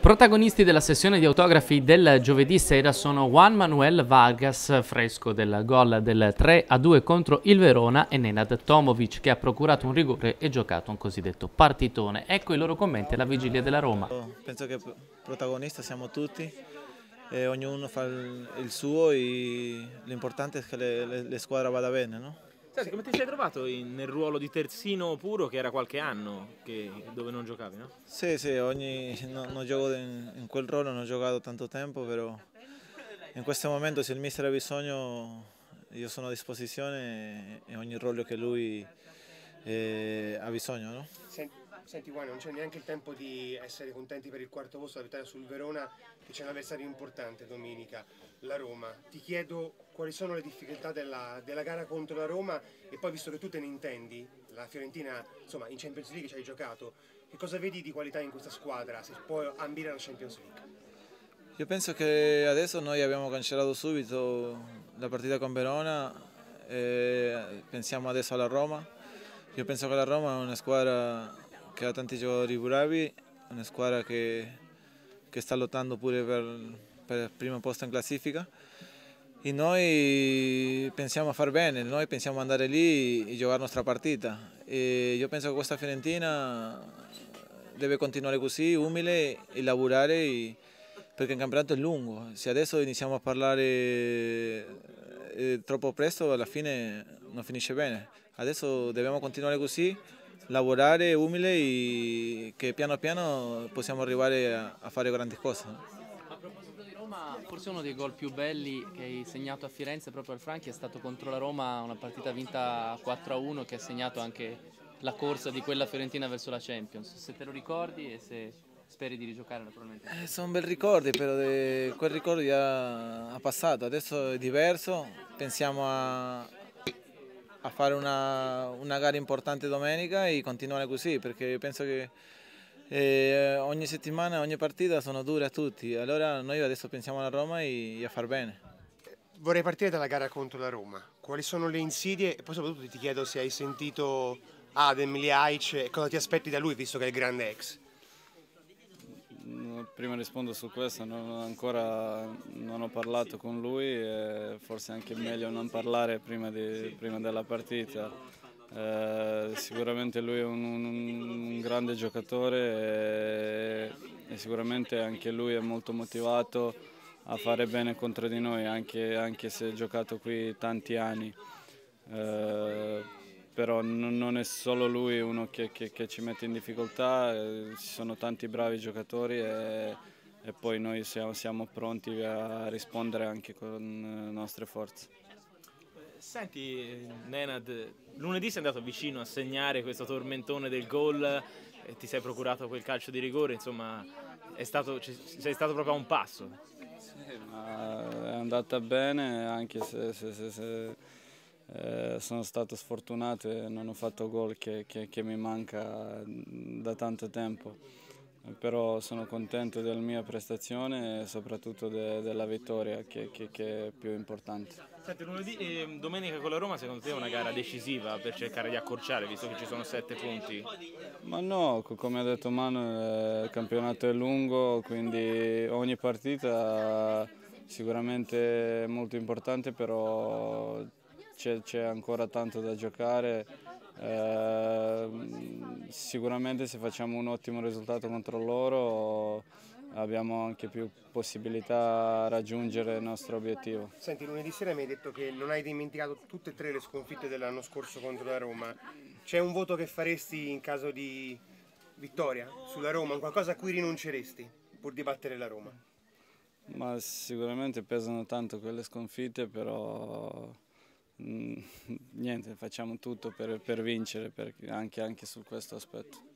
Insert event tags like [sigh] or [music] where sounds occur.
Protagonisti della sessione di autografi del giovedì sera sono Juan Manuel Vargas, fresco del gol del 3-2 contro il Verona, e Nenad Tomovic, che ha procurato un rigore e giocato un cosiddetto partitone. Ecco i loro commenti alla vigilia della Roma. Penso che protagonisti siamo tutti, ognuno fa il suo e l'importante è che le squadre vada bene. No? Senti, come ti sei trovato in, nel ruolo di terzino puro che era qualche anno che, dove non giocavi, no? Sì, sì, ogni, no, non gioco in, in, quel ruolo, non ho giocato tanto tempo, però in questo momento se il mister ha bisogno io sono a disposizione e ogni ruolo che lui eh, ha bisogno, no? Senti. Senti Juan, non c'è neanche il tempo di essere contenti per il quarto posto, la vittoria sul Verona, che c'è un avversario importante domenica, la Roma. Ti chiedo quali sono le difficoltà della, della, gara contro la Roma e poi visto che tu te ne intendi, la Fiorentina insomma in Champions League ci hai giocato, che cosa vedi di qualità in questa squadra, se può ambire alla Champions League? Io penso che adesso noi abbiamo cancellato subito la partita con Verona, pensiamo adesso alla Roma. Io penso che la Roma è una squadra che ha tanti giocatori bravi, una squadra che, che sta lottando pure per, per il primo posto in classifica. E noi pensiamo a far bene, noi pensiamo andare lì e giocare la nostra partita. E io penso che questa Fiorentina deve continuare così, umile e lavorare e, perché il campionato è lungo, se adesso iniziamo a parlare eh, troppo presto alla fine non finisce bene, adesso dobbiamo continuare così lavorare umile e che piano piano possiamo arrivare a, a fare grandi cose. A proposito di Roma, forse uno dei gol più belli che hai segnato a Firenze proprio al Franchi è stato contro la Roma, una partita vinta 4-1 che ha segnato anche la corsa di quella Fiorentina verso la Champions. Se te lo ricordi e se speri di rigiocare naturalmente. Eh, sono bei ricordi, però quel ricordo ha passato, adesso è diverso, pensiamo a, a fare una, una, gara importante domenica e continuare così perché penso che eh, ogni settimana, ogni partita sono dure a tutti, allora noi adesso pensiamo alla Roma e, e a far bene. Vorrei partire dalla gara contro la Roma, quali sono le insidie? E poi soprattutto ti chiedo se hai sentito Adem Liaic e cosa ti aspetti da lui visto che è il grande ex prima rispondo su questo, non, ancora non ho parlato con lui e forse anche meglio non parlare prima, di, prima della partita. Eh, sicuramente lui è un, un, un grande giocatore e, e, sicuramente anche lui è molto motivato a fare bene contro di noi, anche, anche se ha giocato qui tanti anni. Eh, però non è solo lui uno che, che, che ci mette in difficoltà, eh, ci sono tanti bravi giocatori e, e poi noi siamo, siamo, pronti a rispondere anche con le nostre forze. Senti Nenad, lunedì sei andato vicino a segnare questo tormentone del gol e ti sei procurato quel calcio di rigore, insomma stato, sei stato proprio a un passo. Sì, è andata bene anche se, se, se, se eh, sono stato sfortunato e non ho fatto gol che, che, che mi manca da tanto tempo però sono contento della mia prestazione e soprattutto de, della vittoria che, che, che, è più importante. Senti, lunedì e ehm, domenica con la Roma secondo te è una gara decisiva per cercare di accorciare visto che ci sono sette punti? Ma no, come ha detto Manu il campionato è lungo quindi ogni partita sicuramente è molto importante però c'è ancora tanto da giocare. Eh, sicuramente se facciamo un ottimo risultato contro loro abbiamo anche più possibilità a raggiungere il nostro obiettivo. Senti, lunedì sera mi hai detto che non hai dimenticato tutte e tre le sconfitte dell'anno scorso contro la Roma. C'è un voto che faresti in caso di vittoria sulla Roma, qualcosa a cui rinunceresti pur di battere la Roma? Ma sicuramente pesano tanto quelle sconfitte, però [laughs] niente, facciamo tutto per, per vincere per, anche, anche su questo aspetto.